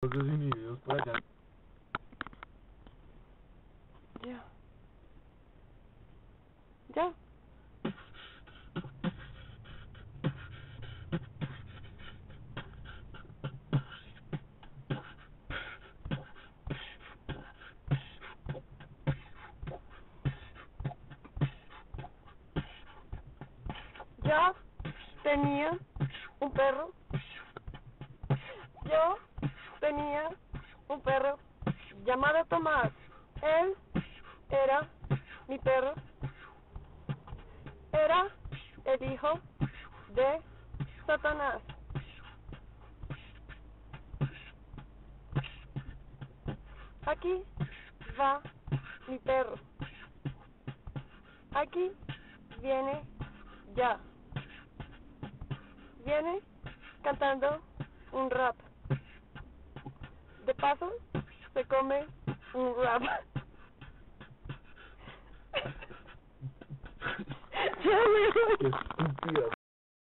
los desinhibidos por allá. Ya. Ya. Yo tenía un perro. Yo tenía un perro llamado Tomás. Él era mi perro. Era el hijo de Satanás. Aquí va mi perro. Aquí viene ya. Viene cantando un rap. Paso, se come un rap. Ya me voy. Qué estúpida.